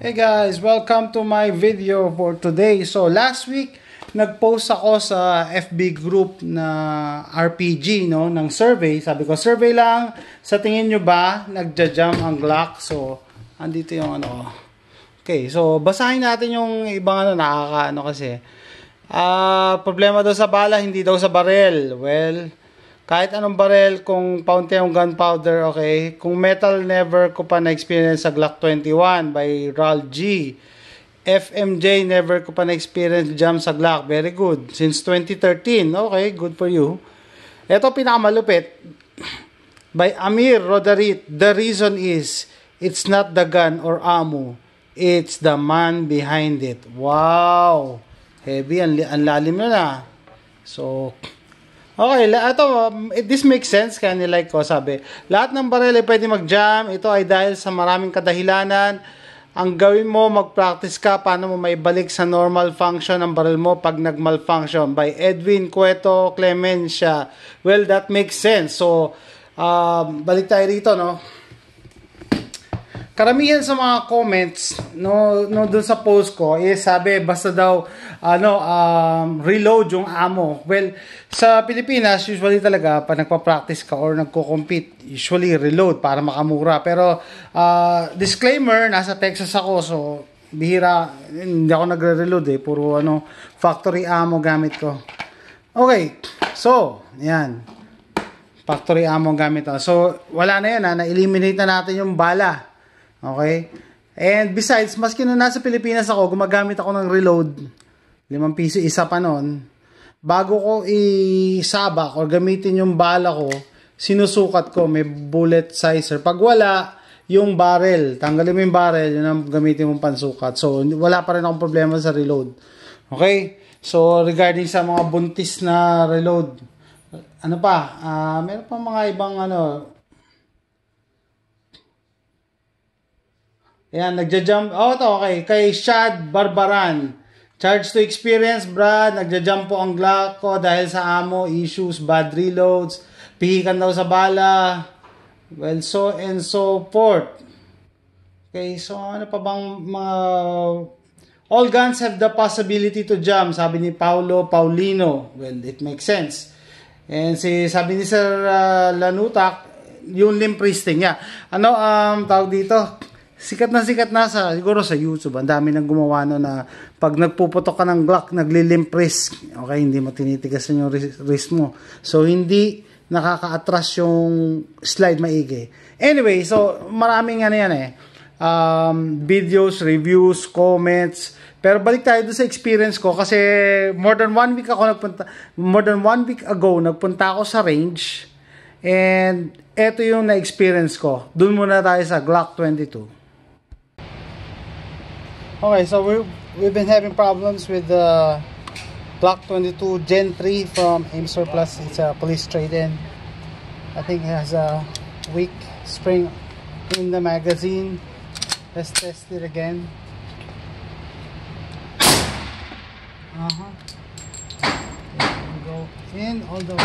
Hey guys, welcome to my video for today. So last week, nag-post ako sa FB group na RPG no ng survey. Sabi ko, survey lang. Sa tingin nyo ba nagja-jam ang Glock? So andito yung ano. Okay, so basahin natin yung ibang ano nakakaano kasi. Ah, uh, problema daw sa bala, hindi daw sa barrel. Well, kahit anong barrel, kung paunti yung gunpowder, okay. Kung metal, never ko pa na-experience sa Glock 21 by Ral G. FMJ, never ko pa na-experience jam sa Glock. Very good. Since 2013. Okay, good for you. Ito pinakamalupit. By Amir Rodarit. The reason is, it's not the gun or ammo. It's the man behind it. Wow! Heavy. Ang, ang lalim na na. So, Okay, ito, um, this makes sense kaya nilike ko, sabi. Lahat ng baril ay pwede mag-jam. Ito ay dahil sa maraming kadahilanan. Ang gawin mo, mag-practice ka paano mo maibalik sa normal function ng baril mo pag nag-malfunction. By Edwin Cueto Clemencia. Well, that makes sense. So, um, balik tayo rito, no? Karamihan sa mga comments no no doon sa post ko is sabi basta daw ano um, reload yung ammo. Well, sa Pilipinas usually talaga pag nagpa-practice ka or nagko-compete, usually reload para makamura. Pero uh, disclaimer, nasa Texas ako so bihira hindi ako nagre-reload eh, puro ano factory ammo gamit ko. Okay. So, yan. Factory ammo gamit ko. So, wala na yan ha. Na-eliminate na natin yung bala. Okay? And besides, maski na nasa Pilipinas ako, gumagamit ako ng reload. 5 piso isa pa nun. Bago ko isabak or gamitin yung bala ko, sinusukat ko, may bullet sizer. Pag wala, yung barrel, tanggalin mo yung barrel, yun ang gamitin mong pansukat. So, wala pa rin akong problema sa reload. Okay? So, regarding sa mga buntis na reload, ano pa, uh, meron pa mga ibang ano, Ayan, nagja-jump. Oh, ito, okay. Kay Shad Barbaran. Charge to experience, Brad. Nagja-jump po ang Glock ko dahil sa ammo, issues, bad reloads. Pihikan daw sa bala. Well, so and so forth. Okay, so ano pa bang mga... All guns have the possibility to jump, sabi ni Paulo Paulino. Well, it makes sense. And si sabi ni Sir uh, Lanutak, yung limp wristing. Yeah. Ano um tawag dito? Sikat na sikat na sa, siguro sa YouTube, ang dami nang gumawa no na pag nagpuputok ka ng Glock, naglilimp wrist, okay, hindi mo tinitigasan yung wrist mo. So, hindi nakaka-atras yung slide maigi. Anyway, so, maraming ano yan eh. Um, videos, reviews, comments, pero balik tayo sa experience ko kasi more than one week ako nagpunta, more than one week ago, nagpunta ako sa range and eto yung na-experience ko. Doon muna tayo sa Glock 22. Okay, so we we've been having problems with the Block 22 Gen 3 from AIM Surplus. It's a police trade-in. I think it has a weak spring in the magazine. Let's test it again. Uh-huh. go in all the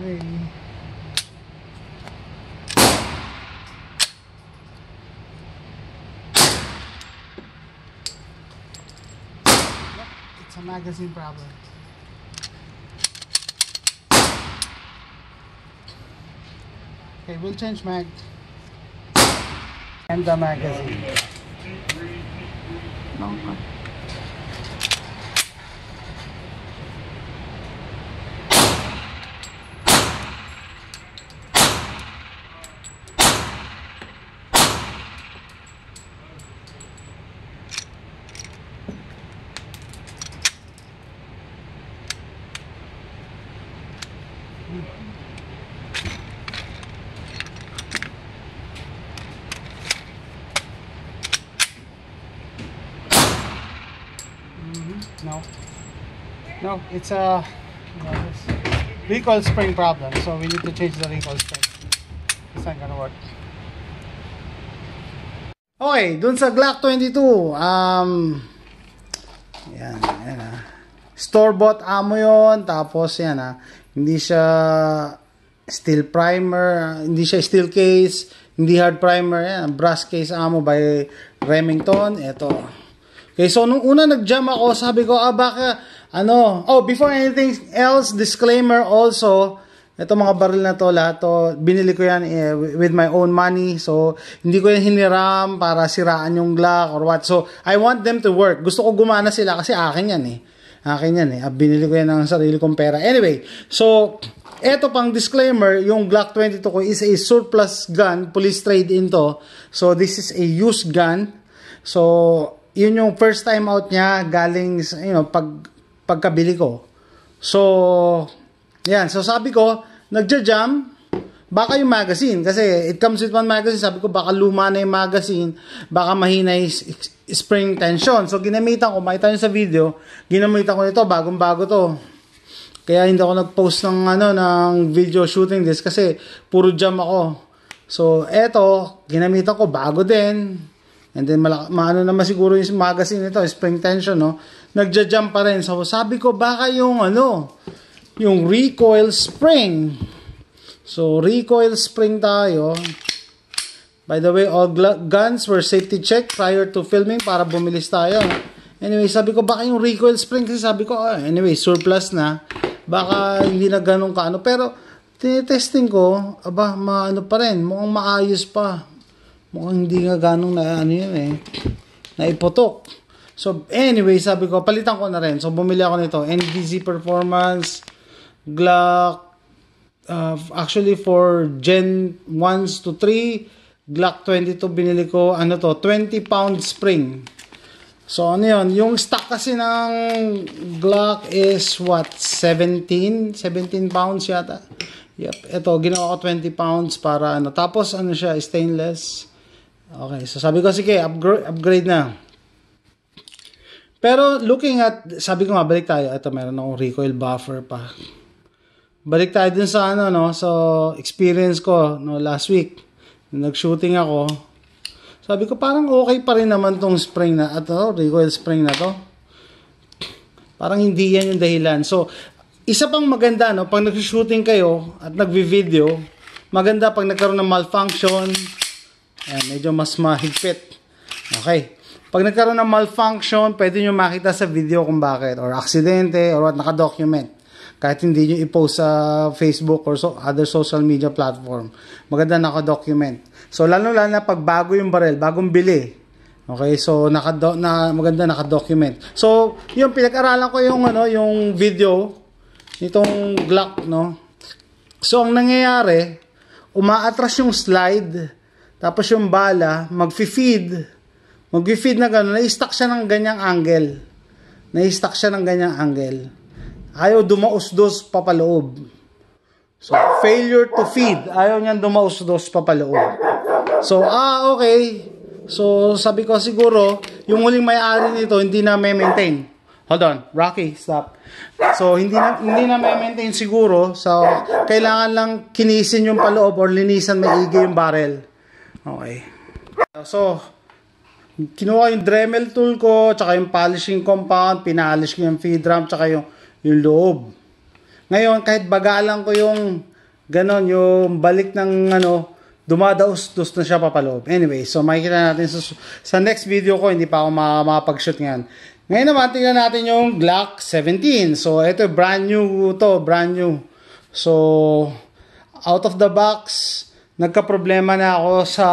way. A magazine problem. Okay, we'll change mag and the magazine. No. No, it's a recoil spring problem. So we need to change the recoil spring. It's not gonna work. Okay, dun sa Glock 22, um, yan, yan ah. Store-bought ammo yon tapos yan ah, hindi siya steel primer, hindi siya steel case, Hindi hard primer yan. Brass case ammo by Remington. Ito. Okay, so nung una nag-jam ako, sabi ko, ah baka, ano, oh, before anything else, disclaimer also, ito mga baril na to, lahat to, binili ko yan eh, with my own money. So, hindi ko yan hiniram para siraan yung Glock or what. So, I want them to work. Gusto ko gumana sila kasi akin yan eh. Akin yan eh. Ah, Binili ko yan ng sarili kong pera. Anyway, so, eto pang disclaimer, yung Glock 22 ko is a surplus gun, police trade in to. So, this is a used gun. So, yun yung first time out niya galing, you know, pag, pagkabili ko. So, yan. So, sabi ko, nagja-jam, baka yung magazine. Kasi it comes with one magazine. Sabi ko, baka luma na yung magazine. Baka mahina yung spring tension. So, ginamitan ko, makita nyo sa video, ginamitan ko nito, bagong-bago to. Kaya hindi ako nag-post ng, ano, ng video shooting this kasi puro jam ako. So, eto, ginamitan ko, bago din. And then, malak- maano naman siguro yung magazine nito, spring tension, no? Nagja-jump pa rin. So, sabi ko, baka yung, ano, yung recoil spring. So, recoil spring tayo. By the way, all guns were safety checked prior to filming para bumilis tayo. Anyway, sabi ko, baka yung recoil spring, kasi sabi ko, oh, anyway, surplus na. Baka hindi na ganun kaano. Pero, tinetesting ko, aba, maano pa rin, mukhang maayos pa. Mukhang hindi nga ganong na ano yun eh. Naipotok. So, anyway, sabi ko, palitan ko na rin. So, bumili ako nito. NDZ Performance, Glock, uh, actually for Gen 1s to 3, Glock 22 binili ko, ano to, 20 pound spring. So, ano yun? Yung stock kasi ng Glock is what? 17? 17 pounds yata. Yep. Ito, ginawa ko 20 pounds para ano. Tapos, ano siya, stainless. Okay, so sabi ko, sige, upgrade, upgrade na. Pero looking at, sabi ko nga, tayo. Ito, meron akong recoil buffer pa. Balik tayo dun sa ano, no, so experience ko, no, last week. Nag-shooting ako. Sabi ko, parang okay pa rin naman tong spring na, ato, recoil spring na to. Parang hindi yan yung dahilan. So, isa pang maganda, no, pag nag-shooting kayo at nagvi-video, maganda pag nagkaroon ng malfunction, Ayan, medyo mas mahigpit. Okay. Pag nagkaroon ng malfunction, pwede nyo makita sa video kung bakit. Or aksidente, or what, nakadocument. Kahit hindi nyo i-post sa Facebook or so, other social media platform. Maganda nakadocument. So, lalo-lalo na pag bago yung barrel, bagong bili. Okay, so nakado na maganda naka-document. So, yung pinag-aralan ko yung ano, yung video nitong Glock, no. So, ang nangyayari, umaatras yung slide tapos yung bala, mag-feed. Mag-feed na gano'n. Na-stuck siya ng ganyang angle. Na-stuck siya ng ganyang angle. Ayaw dumausdos papaloob. So, failure to feed. Ayaw niyan dumausdos papaloob. So, ah, okay. So, sabi ko siguro, yung huling may-ari nito, hindi na may maintain. Hold on. Rocky, stop. So, hindi na, hindi na may maintain siguro. So, kailangan lang kinisin yung paloob or linisan maigi yung barrel. Okay. So, kinuha yung Dremel tool ko, tsaka yung polishing compound, pinalish ko yung feed drum, tsaka yung, yung loob. Ngayon, kahit bagalan ko yung ganon, yung balik ng ano, dumadaos-dos na siya papaloob. Anyway, so makikita natin sa, sa next video ko, hindi pa ako makapag-shoot ngayon. Ngayon naman, tingnan natin yung Glock 17. So, ito, brand new to, brand new. So, out of the box, nagka-problema na ako sa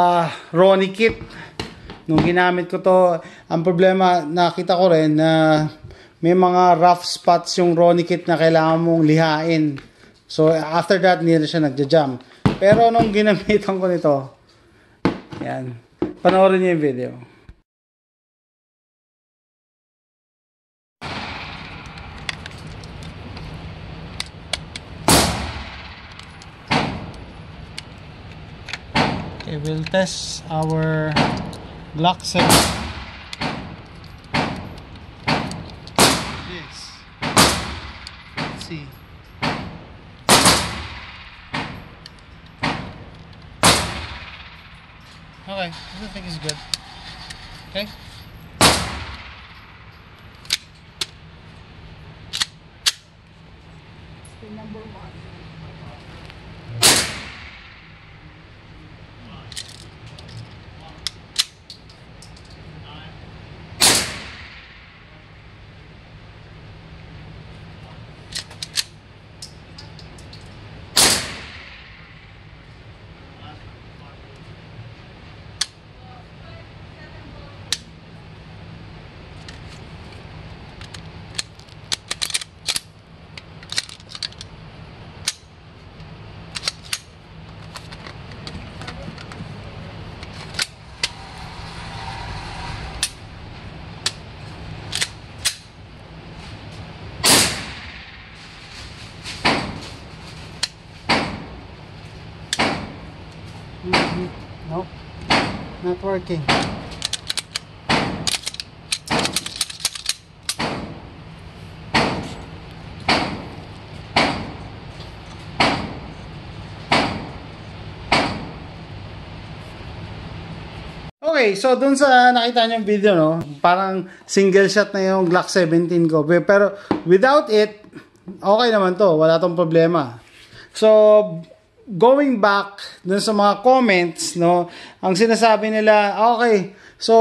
Ronnie kit. Nung ginamit ko to, ang problema, nakita ko rin na may mga rough spots yung Ronnie kit na kailangan mong lihain. So, after that, hindi na siya nagja-jam. Pero nung ginamitan ko nito, yan, panoorin niyo yung video. Okay, we'll test our Glock 7. Yes. Let's see. Okay, I think it's good. Okay. number one. Not working. Okay, so dun sa nakita niyo yung video, no, parang single shot na yung Glock 17 ko. Pero without it, okay naman to. Wala tong problema. So, going back dun sa mga comments, no, ang sinasabi nila, okay, so,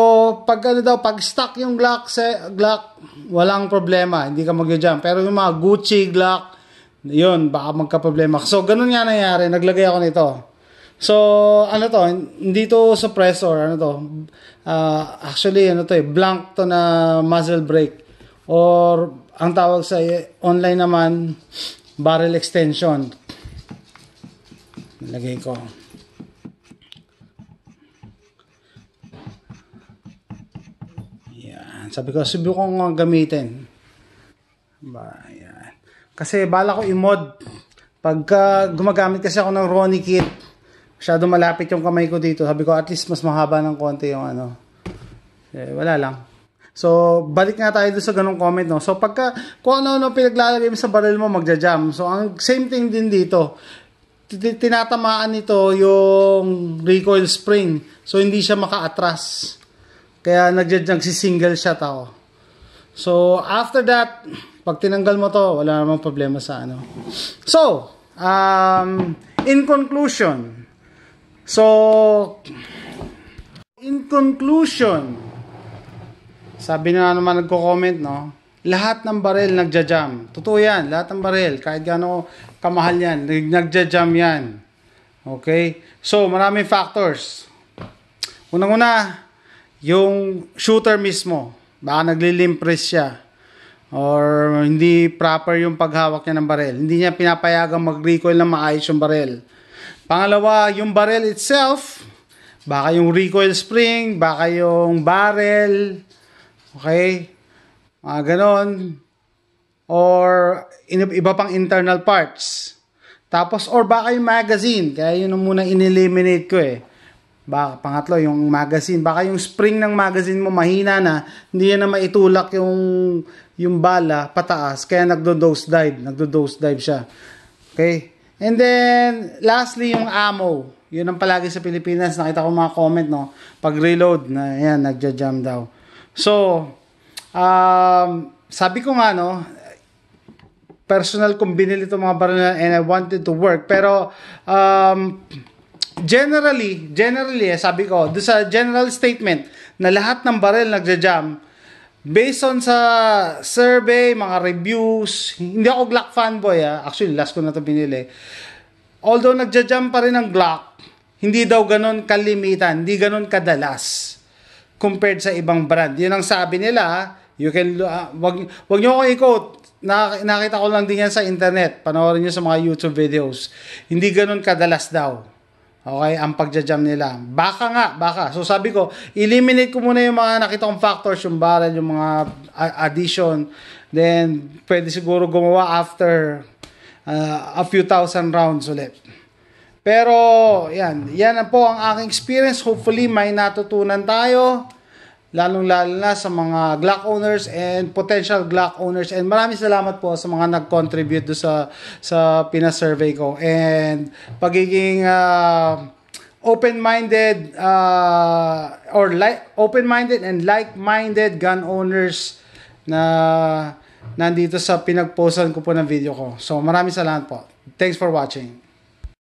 pag ano daw, pag stuck yung Glock, se, Glock, walang problema, hindi ka mag-jump. Pero yung mga Gucci Glock, yun, baka magka-problema. So, ganun nga nangyari, naglagay ako nito. So, ano to, hindi to suppressor, ano to, uh, actually, ano to eh, blank to na muzzle brake. Or, ang tawag sa online naman, barrel extension. Lagay ko. Yan. Sabi ko, subukan ko gamitin. Ba, yan. Kasi bala ko i-mod. Pagka gumagamit kasi ako ng Ronnie kit, masyado malapit yung kamay ko dito. Sabi ko, at least mas mahaba ng konti yung ano. Eh, wala lang. So, balik nga tayo sa ganong comment, no? So, pagka, kung ano-ano pinaglalagay mo sa barrel mo, magja-jam. So, ang same thing din dito. Tinatamaan nito yung recoil spring. So, hindi siya maka-atras. Kaya, nagja-jam si single shot ako. So, after that, pag tinanggal mo to, wala namang problema sa ano. So, um, in conclusion, so, in conclusion, sabi na naman nagko-comment, no? Lahat ng barel nagja-jam. Totoo yan, lahat ng barel, kahit gaano kamahal yan, nagja-jam yan. Okay? So, maraming factors. Unang-una, yung shooter mismo. Baka naglilimpres siya. Or hindi proper yung paghawak niya ng barel. Hindi niya pinapayagang mag-recoil na maayos yung barel. Pangalawa, yung barel itself, baka yung recoil spring, baka yung barrel, Okay? Mga ganon. Or iba pang internal parts. Tapos, or baka yung magazine. Kaya yun muna in-eliminate ko eh. Baka, pangatlo, yung magazine. Baka yung spring ng magazine mo mahina na, hindi na maitulak yung, yung bala pataas. Kaya nagdo-dose dive. Nagdo-dose dive siya. Okay? And then, lastly, yung ammo. Yun ang palagi sa Pilipinas. Nakita ko mga comment, no? Pag reload, na yan, nagja-jam daw. So, um, sabi ko nga, no, personal kong binili itong mga baril and I wanted to work. Pero, um, generally, generally, eh, sabi ko, do sa general statement na lahat ng baril nagja-jam, based on sa survey, mga reviews, hindi ako Glock fanboy ah. Actually, last ko na to binili. Although nagja-jam pa rin ang Glock, hindi daw ganon kalimitan, hindi ganon kadalas compared sa ibang brand. Yun ang sabi nila, you can, uh, wag, wag nyo akong i-quote, na, nakita ko lang din yan sa internet, panoorin nyo sa mga YouTube videos. Hindi ganun kadalas daw. Okay, ang pagja-jam nila. Baka nga, baka. So sabi ko, eliminate ko muna yung mga nakita kong factors, yung barrel, yung mga addition. Then, pwede siguro gumawa after uh, a few thousand rounds ulit. Pero, yan. Yan po ang aking experience. Hopefully, may natutunan tayo. Lalong-lalo na sa mga Glock owners and potential Glock owners. And maraming salamat po sa mga nag-contribute do sa, sa pina-survey ko. And pagiging uh, open-minded uh, or like open-minded and like-minded gun owners na nandito sa pinag-postan ko po ng video ko. So maraming salamat po. Thanks for watching.